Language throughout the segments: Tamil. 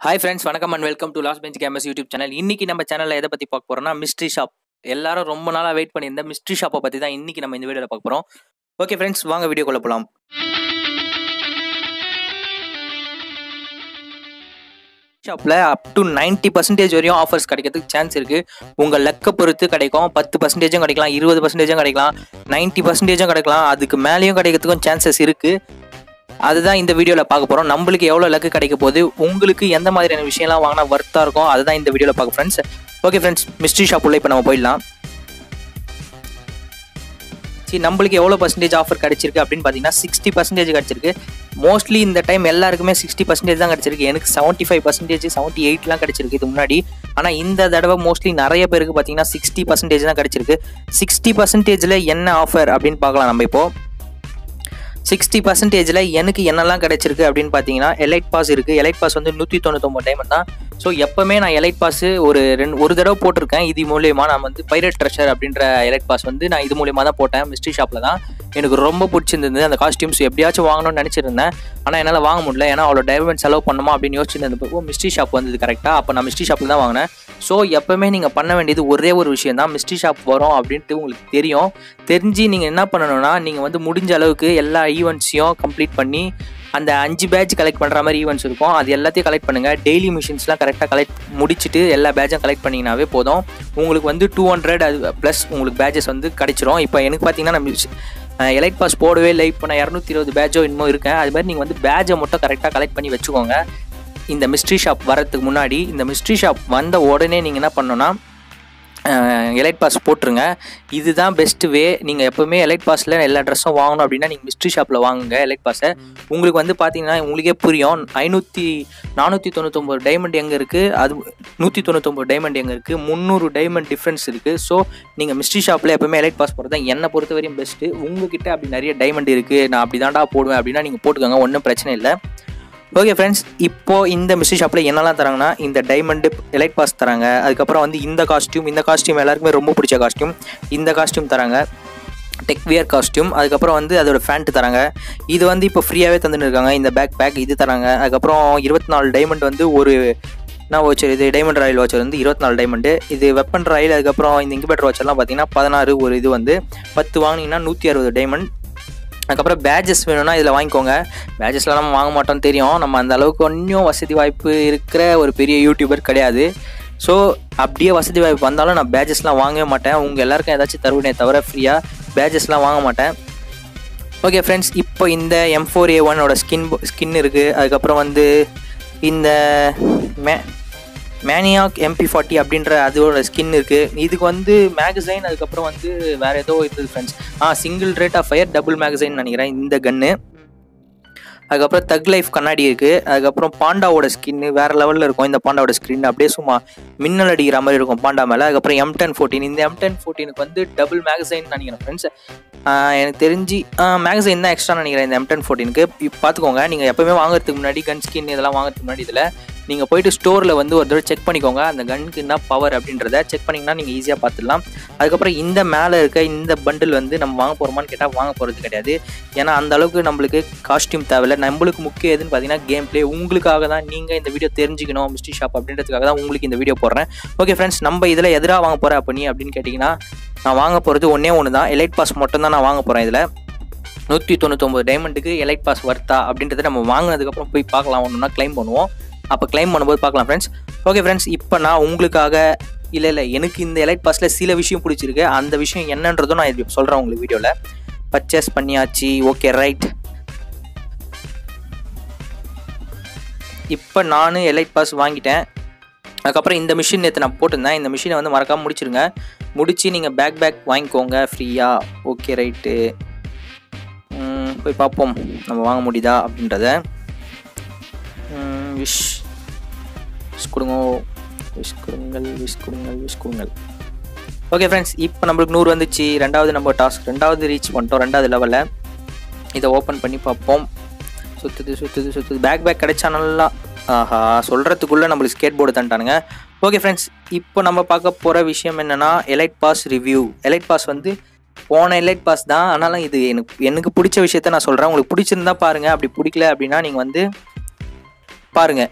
ஹாய் ஃப்ரெண்ட்ஸ் வணக்கம் and welcome to last bench games YouTube channel இன்னைக்கு நம்ம சேனலில் எதை பற்றி பார்க்க போறோம்னா மிஸ்ட்ரி ஷாப் எல்லாரும் ரொம்ப நாளாக வெயிட் பண்ணியிருந்த மிஸ்ட்ரி ஷாப்பை பற்றி தான் இன்னைக்கு நம்ம இந்த வீடியோவில் பார்க்க போகிறோம் ஓகே ஃப்ரெண்ட்ஸ் வாங்க வீடியோ கொள்ள போகலாம் ஷாப்பில் அப் டு நைன்ட்டி பர்சன்டேஜ் வரையும் ஆஃபர்ஸ் கிடைக்கிறதுக்கு சான்ஸ் இருக்குது உங்கள் லக்கை பொறுத்து கிடைக்கும். பத்து பர்சன்டேஜும் கிடைக்கலாம் இருபது பர்சன்டேஜும் கிடைக்கலாம் நைன்ட்டி பர்சன்டேஜும் கிடைக்கலாம். அதுக்கு மேலேயும் கிடைக்கிறதுக்கும் சான்சஸ் இருக்குது அதுதான் இந்த வீடியோவில் பார்க்க போகிறோம் நம்மளுக்கு எவ்வளோ லக்கு கிடைக்க போகுது? உங்களுக்கு எந்த மாதிரியான விஷயம்லாம் வாங்கினா ஒர்த்தாக இருக்கும்? அதுதான் இந்த வீடியோவில் பார்க்க friends okay friends mystery shop உள்ள இப்போ நம்ம போயிடலாம். சரி நம்மளுக்கு எவ்வளோ பர்சன்டேஜ் ஆஃபர் கிடச்சிருக்கு அப்படின்னு பார்த்தீங்கன்னா சிக்ஸ்டி பர்சன்டேஜ் கிடச்சிருக்கு. மோஸ்ட்லி இந்த டைம் எல்லாருக்குமே சிக்ஸ்டி பர்சன்டேஜ் தான் கிடச்சிருக்கு. எனக்கு செவன்ட்டி ஃபைவ் பர்சன்டேஜ் செவன்ட்டி எயிட்லாம் கிடச்சிருக்கு இது முன்னாடி. ஆனால் இந்த தடவை மோஸ்ட்லி நிறைய பேருக்கு பார்த்தீங்கன்னா சிக்ஸ்டி பர்சன்டேஜ் தான் கிடச்சிருக்கு. சிக்ஸ்டி பர்சன்டேஜில் என்ன ஆஃபர் அப்படின்னு பார்க்கலாம் நம்ம இப்போது சிக்ஸ்டி பர்சன்டேஜில் எனக்கு என்னெல்லாம் கிடைச்சிருக்கு அப்படின்னு பார்த்தீங்கன்னா எலைட் பாஸ் இருக்குது எலைட் பாஸ் வந்து நூற்றி தொண்ணூத்தொம்பது டைமண்ட் தான். ஸோ எப்போவுமே நான் எலைட் பாஸ் ஒரு ரெண்டு ஒரு தடவை போட்டிருக்கேன். இது மூலியமாக நான் வந்து பைரட் ட்ரெஷர் அப்படின்ற எலைட் பாஸ் வந்து நான் இது மூலியமாக தான் போட்டேன். மிஸ்ட்ரி ஷாப்பில் தான். எனக்கு ரொம்ப பிடிச்சிருந்தது. அந்த காஸ்டியூம்ஸ் எப்படியாச்சும் வாங்கணும்னு நினச்சிருந்தேன். ஆனால் என்னால் வாங்க முடியல. ஏன்னா அவ்வளோ டைமண்ட் செலவு பண்ணுமா அப்படின்னு யோசிச்சிருந்தது ஓ மிஸ்ட்ரி ஷாப் வந்தது கரெக்டாக அப்போ நான் மிஸ்ட்ரி ஷாப்பில் தான் வாங்கினேன். ஸோ எப்போவுமே நீங்கள் பண்ண வேண்டியது ஒரே ஒரு விஷயம் தான். மிஸ்ட்ரி ஷாப் வரும் அப்படின்ட்டு உங்களுக்கு தெரியும். தெரிஞ்சு நீங்கள் என்ன பண்ணணும்னா நீங்கள் வந்து முடிஞ்ச அளவுக்கு எல்லா ஈவெண்ட்ஸையும் கம்ப்ளீட் பண்ணி அந்த அஞ்சு பேட்ச் கலெக்ட் பண்ணுற மாதிரி ஈவெண்ட்ஸ் இருக்கும். அது எல்லாத்தையும் கலெக்ட் பண்ணுங்கள் டெய்லி மிஷின்ஸ்லாம் கரெக்டாக கலெக்ட் முடிச்சுட்டு எல்லா பேட்சும் கலெக்ட் பண்ணிங்கனாவே போதும். உங்களுக்கு வந்து டூ ஹண்ட்ரட் அது ப்ளஸ் உங்களுக்கு பேட்சஸ் வந்து கிடச்சிரும். இப்போ எனக்கு பார்த்தீங்கன்னா நம்ம எலைட் பாஸ் போடவே லைட் இப்போ நான் இரநூத்தி இருபது பேட்சோ இன்னமும் இருக்கேன். அது மாதிரி நீங்கள் வந்து பேட்சை மட்டும் கரெக்டாக கலெக்ட் பண்ணி வச்சுக்கோங்க. இந்த மிஸ்ட்ரி ஷாப் வரதுக்கு முன்னாடி இந்த மிஸ்ட்ரி ஷாப் வந்த உடனே நீங்கள் என்ன பண்ணணும்னா எலைட் பாஸ் போட்டுருங்க. இதுதான் பெஸ்ட் வே நீங்கள் எப்போவுமே எலைட் பாஸில் எல்லா ட்ரெஸ்ஸும் வாங்கணும் அப்படின்னா நீங்கள் மிஸ்ட்ரி ஷாப்பில் வாங்குங்க எலைட் பாஸை உங்களுக்கு வந்து பார்த்தீங்கன்னா உங்களுக்கே புரியும். ஐநூற்றி நானூற்றி தொண்ணூத்தொம்பது டைமண்ட் எங்கே இருக்குது அது நூற்றி தொண்ணூத்தொம்பது டைமண்ட் எங்கே இருக்குது முந்நூறு டைமண்ட் டிஃப்ரென்ஸ் இருக்குது ஸோ நீங்கள் மிஸ்ட்ரி ஷாப்பில் எப்போவுமே எலைட் பாஸ் போகிறது தான் என்னை பொறுத்த வரையும் பெஸ்ட்டு உங்ககிட்ட அப்படி நிறைய டைமண்ட் இருக்குது நான் அப்படி தாண்டா போடுவேன் அப்படின்னா நீங்கள் போட்டுக்கோங்க. ஒன்றும் பிரச்சனை இல்லை. ஓகே ஃப்ரெண்ட்ஸ் இப்போது இந்த மிஸ்ட்ரி ஷாப்பில் என்னெல்லாம் தராங்கன்னா இந்த டைமண்டு எலைட் பாஸ் தராங்க. அதுக்கப்புறம் வந்து இந்த காஸ்டியூம் இந்த காஸ்டியூம் எல்லாருக்குமே ரொம்ப பிடிச்ச காஸ்டியூம் இந்த காஸ்டியூம் தராங்க. டெக் வியர் காஸ்டியூம் அதுக்கப்புறம் வந்து அதோட ஃபேண்ட் தராங்க. இது வந்து இப்போ ஃப்ரீயாகவே தந்துட்டு இருக்காங்க. இந்த பேக் பேக் இது தராங்க. அதுக்கப்புறம் இருபத்தி நாலு டைமண்ட் வந்து ஒரு நான் வாட்சர் இது டைமண்ட் ராயல் வாட்சர் வந்து இருபத்தி நாலு டைமண்டு இது வெப்பன் ராயல் அதுக்கப்புறம் இந்த இன்குபேட்டர் வாட்சர்லாம் பார்த்தீங்கன்னா பதினாறு ஒரு இது வந்து பத்து வாங்கினீங்கன்னா நூற்றி அறுபது டைமண்ட் அதுக்கப்புறம் பேஜஸ் வேணும்னா இதில் வாங்கிக்கோங்க. பேஜஸ்லாம் நம்ம வாங்க மாட்டோம்னு தெரியும். நம்ம அந்த அளவுக்கு கொஞ்சம் வசதி வாய்ப்பு இருக்கிற ஒரு பெரிய யூடியூபர் கிடையாது. ஸோ அப்படியே வசதி வாய்ப்பு வந்தாலும் நான் பேஜஸ்லாம் வாங்கவே மாட்டேன். உங்கள் எல்லாருக்கும் ஏதாச்சும் தருவினே தவிர ஃப்ரீயாக பேஜஸ்லாம் வாங்க மாட்டேன். ஓகே ஃப்ரெண்ட்ஸ் இப்போ இந்த எம் ஃபோர் ஏ ஒன்னோட ஸ்கின் ஸ்கின் இருக்குது அதுக்கப்புறம் வந்து இந்த மே மேனியாக் எம்பி ஃபார்ட்டி அப்படின்ற அதோட ஸ்கின் இருக்குது இதுக்கு வந்து மேகசைன் அதுக்கப்புறம் வந்து வேறு ஏதோ இருக்குது friends ah single rate of fire double magazine நினைக்கிறேன் இந்த கன்று அதுக்கப்புறம் தக் லைஃப் கண்ணாடி இருக்குது அதுக்கப்புறம் பாண்டாவோட ஸ்கின்னு வேறு லெவலில் இருக்கும். இந்த பாண்டாவோட ஸ்க்ரீன் அப்படியே சும்மா மின்னல் அடிக்கிற மாதிரி இருக்கும் பாண்டா மேலே. அதுக்கப்புறம் எம் டென் ஃபோர்டீன் இந்த எம் டென் ஃபோர்டீனுக்கு வந்து டபுள் மேகசைன் நினைக்கிறேன் ஃப்ரெண்ட்ஸ் எனக்கு தெரிஞ்சு மேகசைன் தான் எக்ஸ்ட்ரா நினைக்கிறேன் இந்த எம் டென் ஃபோர்டீனுக்கு பார்த்துக்கோங்க நீங்கள் எப்போவுமே வாங்குறதுக்கு முன்னாடி கன் ஸ்கின் இதெல்லாம் வாங்குறதுக்கு முன்னாடி இதில் நீங்கள் போயிட்டு ஸ்டோரில் வந்து ஒரு தடவை செக் பண்ணிக்கோங்க அந்த கன்னுக்கு என்ன பவர் அப்படின்றத செக் பண்ணிங்கன்னா நீங்கள் ஈஸியாக பார்த்துடலாம் அதுக்கப்புறம் இந்த மேலே இருக்க இந்த பண்டில் வந்து நம்ம வாங்க போகிறோமான்னு கேட்டால் வாங்க போகிறது கிடையாது. ஏன்னா அந்த அளவுக்கு நம்மளுக்கு காஸ்டியூம் தேவையில்ல. நம்மளுக்கு முக்கியம் எதுன்னு பார்த்தீங்கன்னா கேம் பிளே உங்களுக்காக தான் நீங்கள் இந்த வீடியோ தெரிஞ்சுக்கணும் மிஸ்டி ஷாப் அப்படின்றதுக்காக தான் உங்களுக்கு இந்த வீடியோ போடுறேன். ஓகே ஃப்ரெண்ட்ஸ் நம்ம இதில் எதிராக வாங்க போகிற அப்போ நீ அப்படின்னு கேட்டிங்கன்னா நான் வாங்க போகிறது ஒன்றே ஒன்று தான். எலைட் பாஸ் மட்டும் தான் நான் வாங்க போகிறேன் இதில். நூற்றி தொண்ணூத்தொம்பது டைமண்டுக்கு எலைட் பாஸ் வர்த்தா அப்படின்றத நம்ம வாங்கினதுக்கப்புறம் போய் பார்க்கலாம். ஒன்றுனா கிளைம் பண்ணுவோம். அப்போ கிளைம் பண்ணும்போது பார்க்கலாம் ஃப்ரெண்ட்ஸ் ஓகே ஃப்ரெண்ட்ஸ் இப்போ நான் உங்களுக்காக இல்லை இல்லை எனக்கு இந்த எலைட் பாஸில் சில விஷயம் பிடிச்சிருக்கு. அந்த விஷயம் என்னன்றதும் நான் இது சொல்கிறேன் உங்களுக்கு வீடியோவில் பர்ச்சேஸ் பண்ணியாச்சு. ஓகே ரைட் இப்போ நான் எலைட் பாஸ் வாங்கிட்டேன். அதுக்கப்புறம் இந்த மிஷின் நேற்று நான் போட்டிருந்தேன். இந்த மிஷினை வந்து மறக்காமல் முடிச்சிருங்க. முடித்து நீங்கள் பேக் பேக் வாங்கிக்கோங்க ஃப்ரீயாக ஓகே ரைட்டு போய் பார்ப்போம். நம்ம வாங்க முடியுதா அப்படின்றத. விஷ் விஷ் கொடுங்க. விஷ் கொடுங்கள் விஷ் கொடுங்கள் விஷ் கொடுங்கள். ஓகே ஃப்ரெண்ட்ஸ் இப்போ நம்மளுக்கு நூறு வந்துச்சு. ரெண்டாவது நம்ம டாஸ்க் ரெண்டாவது ரீச் பண்ணிட்டோம். ரெண்டாவது லெவலில் இதை ஓப்பன் பண்ணி பார்ப்போம். சுற்றுது சுற்றுது சுற்றுது பேக் பேக் கிடைச்சா நல்லா ஆஹா சொல்கிறதுக்குள்ளே நம்மளுக்கு ஸ்கேட் போர்டு தண்டானுங்க ஓகே ஃப்ரெண்ட்ஸ் இப்போ நம்ம பார்க்க போகிற விஷயம் என்னென்னா elite pass review elite pass வந்து போன எலைட் பாஸ் தான். ஆனாலும் இது எனக்கு எனக்கு பிடிச்ச விஷயத்த நான் சொல்கிறேன் உங்களுக்கு பிடிச்சிருந்தா பாருங்கள் அப்படி பிடிக்கல அப்படின்னா நீங்கள் வந்து பாருங்கள்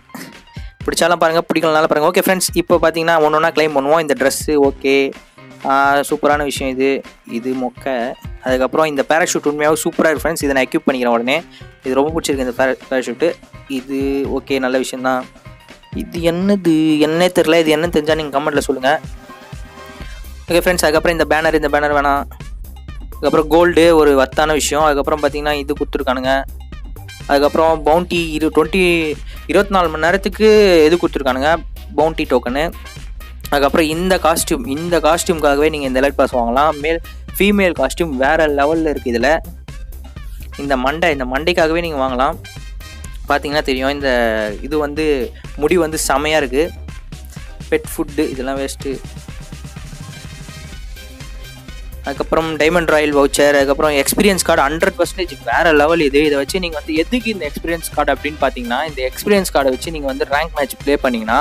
பிடிச்சாலும் பாருங்கள் பிடிக்கலனாலும் பாருங்கள் ஓகே ஃப்ரெண்ட்ஸ் இப்போ பார்த்தீங்கன்னா ஒன்று ஒன்றா கிளைம் பண்ணுவோம். இந்த ட்ரெஸ்ஸு ஓகே சூப்பரான விஷயம் இது. இது மொக்க. அதுக்கப்புறம் இந்த பேராஷூட் உண்மையாகவும் சூப்பராக இருக்கு ஃப்ரெண்ட்ஸ் இதை நான் எக்யூப் பண்ணிக்கிறேன் உடனே. இது ரொம்ப பிடிச்சிருக்கு இந்த பேரா பேராஷூட்டு இது ஓகே நல்ல விஷயந்தான் இது என்னது? என்னே தெரில இது என்ன தெரிஞ்சால் நீங்கள் கமெண்ட்டில் சொல்லுங்கள் ஓகே ஃப்ரெண்ட்ஸ் அதுக்கப்புறம் இந்த பேனர் இந்த பேனர் வேணாம் அதுக்கப்புறம் கோல்டு ஒரு வர்த்தான விஷயம். அதுக்கப்புறம் பார்த்தீங்கன்னா இது கொடுத்துருக்கானுங்க. அதுக்கப்புறம் பவுண்டி இரு டுவெண்ட்டி இருபத்தி நாலு மணி நேரத்துக்கு எது கொடுத்துருக்கானுங்க பவுண்டி டோக்கனு அதுக்கப்புறம் இந்த காஸ்டியூம் இந்த காஸ்டியூம்காகவே நீங்கள் இந்த எலைட் பாஸ் வாங்கலாம். மேல் ஃபீமேல் காஸ்டியூம் வேறு லெவலில் இருக்குது இதில். இந்த மண்டை இந்த மண்டைக்காகவே நீங்கள் வாங்கலாம். பார்த்தீங்கன்னா தெரியும். இந்த இது வந்து முடி வந்து செமையாக இருக்குது பெட் ஃபுட்டு இதெல்லாம் வேஸ்ட்டு அதுக்கப்புறம் டைமண்ட் ராயல் வவுச்சர் அதுக்கப்புறம் எக்ஸ்பீரியன்ஸ் கார்டு ஹண்ட்ரட் பர்சன்டேஜ் வேறு லெவல் இது இதை வச்சு நீங்கள் வந்து எதுக்கு இந்த எக்ஸ்பீரியன்ஸ் கார்டு அப்படின்னு பார்த்தீங்கன்னா இந்த எக்ஸ்பீரியன்ஸ் கார்டை வச்சு நீங்கள் வந்து ரேங்க் மேட்ச் ப்ளே பண்ணிங்கன்னா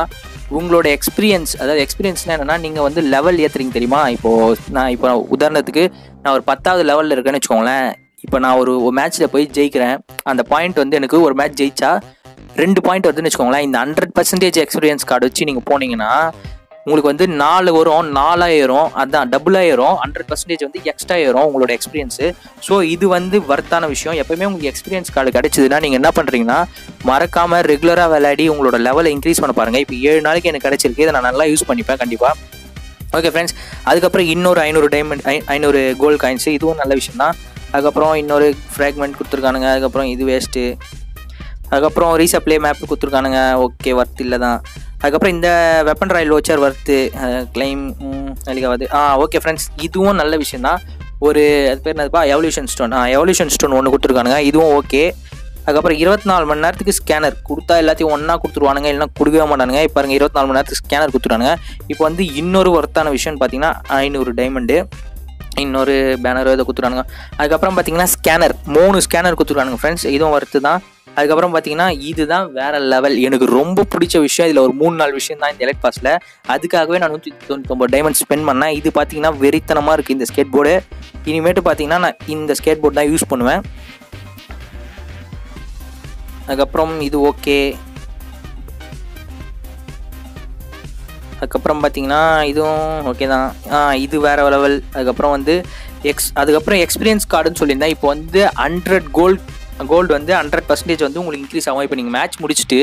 உங்களோட எக்ஸ்பீரியன்ஸ் அதாவது எக்ஸ்பீரியன்ஸ்னால் என்னென்னா நீங்கள் வந்து லெவல் ஏற்றுறீங்க தெரியுமா? இப்போது நான் இப்போ உதாரணத்துக்கு நான் ஒரு பத்தாவது லெவலில் இருக்கேன்னு வச்சுக்கோங்களேன். இப்போ நான் ஒரு மேட்ச்சில் போய் ஜெயிக்கிறேன். அந்த பாயிண்ட் வந்து எனக்கு ஒரு மேட்ச் ஜெயிச்சா ரெண்டு பாயிண்ட் வருதுன்னு வச்சுக்கோங்களேன். இந்த ஹண்ட்ரட் பர்சன்டேஜ் எக்ஸ்பீரியன்ஸ் கார்டு வச்சு நீங்கள் போனீங்கன்னா உங்களுக்கு வந்து நாலு வரும் நாலாயிரம் அதான் டபுள் ஆயிரும் ஹண்ட்ரட் பர்சன்டேஜ் வந்து எக்ஸ்ட்ரா ஆயிரும் உங்களோட எக்ஸ்பீரியன்ஸு ஸோ இது வந்து வர்த்தான விஷயம். எப்பவுமே உங்களுக்கு எக்ஸ்பீரியன்ஸ் கார்டு கிடைச்சதுன்னா நீங்கள் என்ன பண்ணுறீங்கன்னா மறக்காமல் ரெகுலராக விளையாடி உங்களோட லெவலை இன்க்ரீஸ் பண்ண பாருங்கள் இப்போ ஏழு நாளைக்கு எனக்கு கிடைச்சிருக்கு. இதை நான் நல்லா யூஸ் பண்ணிப்பேன் கண்டிப்பாக ஓகே ஃப்ரெண்ட்ஸ் அதுக்கப்புறம் இன்னொரு ஐநூறு டைமண்ட் ஐ ஐநூறு கோல்டு காயின்ஸு இதுவும் நல்ல விஷயம் தான் அதுக்கப்புறம் இன்னொரு ஃப்ராக்மெண்ட் கொடுத்துருக்கானுங்க. அதுக்கப்புறம் இது வேஸ்ட்டு அதுக்கப்புறம் ரீசப்ளே மேப் கொடுத்துருக்கானுங்க. ஓகே ஒர்த் இல்லை தான். அதுக்கப்புறம் இந்த weapon royal voucher worth claim நாளைக்காவது ஆ ஓகே ஃப்ரெண்ட்ஸ் இதுவும் நல்ல விஷயம் தான். ஒரு அது பேர் என்னதுப்பா? எவல்யூஷன் ஸ்டோன் ஆ எவல்யூஷன் ஸ்டோன் ஒன்று கொடுத்துருக்கானுங்க. இதுவும் ஓகே அதுக்கப்புறம் இருபத்தி நாலு மணி நேரத்துக்கு ஸ்கேனர் கொடுத்தா எல்லாத்தையும் ஒன்றா கொடுத்துருவானுங்க. இல்லைனா கொடுக்கவே மாட்டானுங்க. இப்போ பாருங்க இருபத்தி நாலு மணி நேரத்துக்கு ஸ்கேனர் கொடுத்துருவானுங்க இப்போ வந்து இன்னொரு ஒர்த்தான விஷயம்னு பார்த்தீங்கன்னா ஐநூறு டைமண்டு இன்னொரு பேனர் இதை கொடுத்துருவானுங்க அதுக்கப்புறம் பார்த்தீங்கன்னா ஸ்கேனர் மூணு ஸ்கேனர் கொடுத்துருவானுங்க ஃப்ரெண்ட்ஸ் இதுவும் ஒர்த்து தான். அதுக்கப்புறம் பார்த்தீங்கன்னா இதுதான் வேற லெவல் எனக்கு ரொம்ப பிடிச்ச விஷயம் இதில் ஒரு மூணு நாலு விஷயம் தான் இந்த எலக்ட் பாஸில் அதுக்காகவே நான் நூற்றி தொண்ணூத்தொம்பது டைமண்ட் ஸ்பெண்ட் பண்ணேன். இது பார்த்தீங்கன்னா வெறித்தனமாக இருக்குது இந்த ஸ்கேட் போர்டு இனிமேட்டு பார்த்தீங்கன்னா நான் இந்த ஸ்கேட் போர்டு தான் யூஸ் பண்ணுவேன். அதுக்கப்புறம் இது ஓகே அதுக்கப்புறம் பார்த்தீங்கன்னா இதுவும் ஓகே தான். இது வேறு லெவல் அதுக்கப்புறம் வந்து எக்ஸ் அதுக்கப்புறம் எக்ஸ்பீரியன்ஸ் கார்டுன்னு சொல்லியிருந்தேன். இப்போ வந்து ஹண்ட்ரட் கோல்ட் கோல்டு வந்து ஹண்ட்ரட் பர்சன்டேஜ் வந்து உங்களுக்கு இன்க்ரீஸ் ஆகும். இப்போ நீங்கள் மேட்ச் முடிச்சுட்டு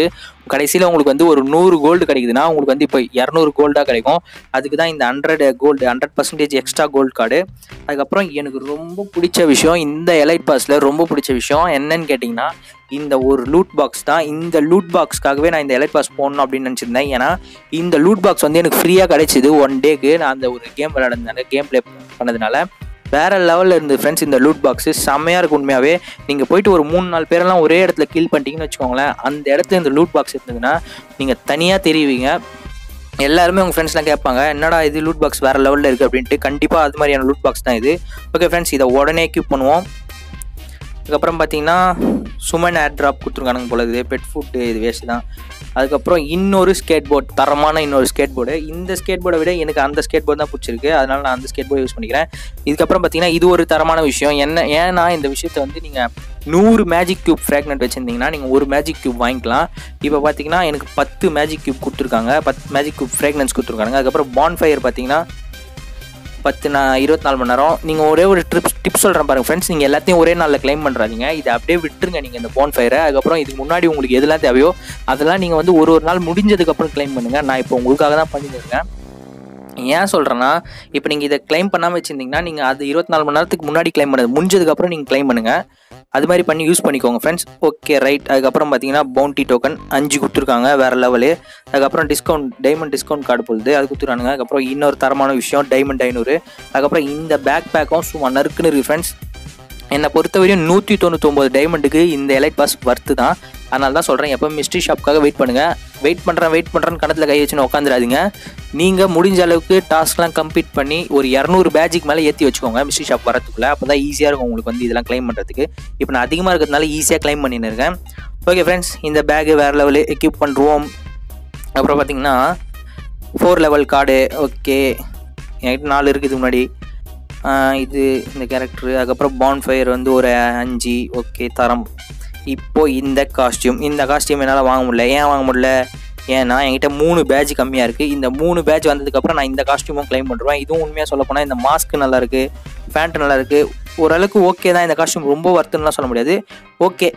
கடைசியில் உங்களுக்கு வந்து ஒரு நூறு கோல்டு கிடைக்குதுன்னா உங்களுக்கு வந்து இப்போ இரநூறு கோல்டாக கிடைக்கும். அதுக்கு தான் இந்த hundred gold hundred percentage extra gold card அதுக்கப்புறம் எனக்கு ரொம்ப பிடிச்ச விஷயம் இந்த எலைட் பாஸில் ரொம்ப பிடிச்ச விஷயம் என்னன்னு கேட்டிங்கன்னா இந்த ஒரு லூட் பாக்ஸ் தான். இந்த லூட் பாக்ஸ்க்காகவே நான் இந்த எலைட் பாஸ் போடணும் அப்படின்னு நினச்சிருந்தேன். ஏன்னா இந்த லூட் பாக்ஸ் வந்து எனக்கு ஃப்ரீயாக கிடைச்சிது ஒன் டேக்கு நான் அந்த ஒரு கேம் விளையாடுறதுனால கேம் ப்ளே பண்ணதுனால. வேற லெவலில் இருந்து ஃப்ரெண்ட்ஸ் இந்த லூட் பாக்ஸு செம்மையாக இருக்கும் உண்மையாகவே நீங்கள் போயிட்டு ஒரு மூணு நாலு பேரெல்லாம் ஒரே இடத்துல கில் பண்ணிட்டீங்கன்னு வச்சுக்கோங்களேன் அந்த இடத்துல இந்த லூட் பாக்ஸ் இருந்ததுன்னா நீங்கள் தனியாக தெரிவிங்க. எல்லாருமே உங்கள் ஃப்ரெண்ட்ஸ்லாம் கேட்பாங்க என்னடா இது லூட் பாக்ஸ் வேறு லெவலில் இருக்குது அப்படின்ட்டு. கண்டிப்பாக அது மாதிரியான லூட் பாக்ஸ் தான் இது. ஓகே ஃப்ரெண்ட்ஸ் இதை உடனே கியூப் பண்ணுவோம். அதுக்கப்புறம் பார்த்தீங்கன்னா சுமன் ஏர் ட்ராப் கொடுத்துருக்கானுங்க போல இது பெட் ஃபுட்டு இது வேஸ்ட் தான். அதுக்கப்புறம் இன்னொரு ஸ்கேட் போர்ட் தரமான இன்னொரு ஸ்கேட் போர்டு இந்த ஸ்கேட் போர்டை விட எனக்கு அந்த ஸ்கேட் போர்டு தான் பிடிச்சிருக்கு. அதனால நான் அந்த ஸ்கேட் போர்டு யூஸ் பண்ணிக்கிறேன். இதுக்கப்புறம் பார்த்தீங்கன்னா இது ஒரு தரமான விஷயம். என்ன ஏன்னா இந்த விஷயத்தை வந்து நீங்கள் நூறு மேஜிக் கியூப் ஃப்ராக்னெட் வச்சுருந்தீங்கன்னா நீங்கள் ஒரு மேஜிக் கியூப் வாங்கிக்கலாம். இப்போ பார்த்தீங்கன்னா எனக்கு பத்து மேஜிக் கியூப் கொடுத்துருக்காங்க. பத்து மேஜிக் கியூப் ஃப்ராக்னன்ஸ் கொடுத்துருக்காங்க. அதுக்கப்புறம் பான்ஃபயர் பார்த்தீங்கன்னா பத்து நான் இருபத்தி நாலு மணி நேரம். நீங்கள் ஒரே ஒரு ட்ரிப் டிப் சொல்கிறேன் பாருங்கள் ஃப்ரெண்ட்ஸ் நீங்கள் எல்லாத்தையும் ஒரே நாளில் கிளைம் பண்ணுறாதீங்க இதை அப்படியே விட்டுருங்க நீங்கள் இந்த போன் ஃபயரை அதுக்கப்புறம் இதுக்கு முன்னாடி உங்களுக்கு எதெல்லாம் தேவையோ அதெல்லாம் நீங்கள் வந்து ஒரு ஒரு நாள் முடிஞ்சதுக்கப்புறம் கிளைம் பண்ணுங்கள் நான் இப்போ உங்களுக்காக தான் பண்ணியிருக்கேன் ஏன் சொல்கிறேன்னா இப்போ நீங்கள் இதை க்ளைம் பண்ணாமல் வச்சுருந்தீங்கன்னா நீங்கள் அது இருபத்தி நாலு மணி நேரத்துக்கு முன்னாடி கிளைம் பண்ணது முடிஞ்சதுக்கப்புறம் நீங்கள் க்ளைம் பண்ணுங்கள் அது மாதிரி பண்ணி யூஸ் பண்ணிக்கோங்க ஃப்ரெண்ட்ஸ் ஓகே ரைட் அதுக்கப்புறம் பார்த்தீங்கன்னா பவுண்டி டோக்கன் அஞ்சு கொடுத்துருக்காங்க வேறு லெவலு அதுக்கப்புறம் டிஸ்கவுண்ட் டைமண்ட் டிஸ்கவுண்ட் கார்டு போகுது அது கொடுத்துருக்கானுங்க. அதுக்கப்புறம் இன்னொரு தரமான விஷயம் டைமண்ட் ஐநூறு. அதுக்கப்புறம் இந்த பேக் பேக்கும் சும்மா நறுக்குன்னு இருக்குது ஃப்ரெண்ட்ஸ் என்னை பொறுத்தவரையும் நூற்றி தொண்ணூத்தொம்பது டைமண்டுக்கு இந்த எலைட் பாஸ் வர்த்து தான் அதனால தான் சொல்கிறேன் எப்போ மிஸ்ட்ரி ஷாப்புக்காக வெயிட் பண்ணுங்கள் வெயிட் பண்ணுறேன் வெயிட் பண்ணுறேன்னு கணத்தில் கை வச்சுன்னு உட்காந்துடாதீங்க நீங்கள் முடிஞ்ச அளவுக்கு டாஸ்க்லாம் கம்ப்ளீட் பண்ணி ஒரு இரநூறு பேஜுக்கு மேலே ஏற்றி வச்சுக்கோங்க மிஸ்ட்ரி ஷாப் வரத்துக்குள்ளே அப்போ தான் ஈஸியாக இருக்கும் உங்களுக்கு வந்து இதெல்லாம் கிளைம் பண்ணுறதுக்கு இப்போ நான் அதிகமாக இருக்கிறதுனால ஈஸியாக கிளைம் பண்ணின்னு இருக்கேன். ஓகே ஃப்ரெண்ட்ஸ் இந்த பேகு வேறு லெவலு எக்யூப் பண்ணுறோம் அப்புறம் பார்த்தீங்கன்னா ஃபோர் லெவல் கார்டு ஓகே என்கிட்ட நாலு இருக்குது முன்னாடி. இது இந்த கேரக்டரு அதுக்கப்புறம் பான்ஃபயர் வந்து ஒரு அஞ்சு ஓகே தரம். இப்போது இந்த காஸ்டியூம் இந்த காஸ்டியூம் என்னால் வாங்க முடியல. ஏன் வாங்க முடியல? ஏன்னா என்கிட்ட மூணு பேட்ச் கம்மியாக இருக்குது இந்த மூணு பேட்ச் வந்ததுக்கப்புறம் நான் இந்த காஸ்டியூமும் கிளைம் பண்ணுறேன் இதுவும் உண்மையாக சொல்ல போனால் இந்த மாஸ்க் நல்லாயிருக்கு இருக்குது ஃபேண்ட் ஓரளவுக்கு ஓகே தான் இந்த காஸ்டியூம் ரொம்ப ஒர்த்துன்னுலாம் சொல்ல முடியாது. ஓகே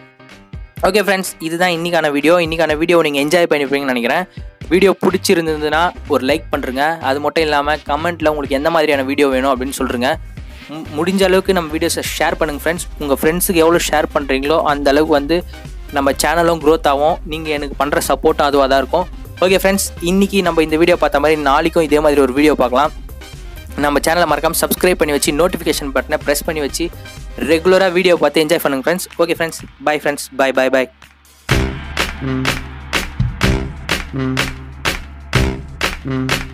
ஓகே ஃப்ரெண்ட்ஸ் இதுதான் இன்றைக்கான வீடியோ இன்றைக்கான வீடியோ நீங்கள் என்ஜாய் பண்ணிப்பீங்கன்னு நினைக்கிறேன். வீடியோ பிடிச்சிருந்ததுன்னா ஒரு லைக் பண்ணுறங்க அது மட்டும் இல்லாமல் கமெண்ட்டில் உங்களுக்கு எந்த மாதிரியான வீடியோ வேணும் அப்படின்னு சொல்கிறேங்க முடிஞ்ச அளவுக்கு நம்ம வீடியோஸை ஷேர் பண்ணுங்கள் ஃப்ரெண்ட்ஸ் உங்கள் ஃப்ரெண்ட்ஸுக்கு எவ்வளோ ஷேர் பண்ணுறீங்களோ அந்த அளவுக்கு வந்து நம்ம சேனலும் க்ரோத் ஆகும். நீங்கள் எனக்கு பண்ணுற சப்போர்ட்டும் அதுவாக தான் இருக்கும். ஓகே ஃப்ரெண்ட்ஸ் இன்றைக்கி நம்ம இந்த வீடியோ பார்த்த மாதிரி நாளைக்கும் இதே மாதிரி ஒரு வீடியோ பார்க்கலாம். நம்ம சேனலை மறக்காமல் சப்ஸ்கிரைப் பண்ணி வச்சு நோட்டிஃபிகேஷன் பட்டனை ப்ரெஸ் பண்ணி வச்சு ரெகுலராக வீடியோ பார்த்து என்ஜாய் பண்ணுங்க friends okay friends bye friends bye bye bye Mm. Mm. Mm-hmm.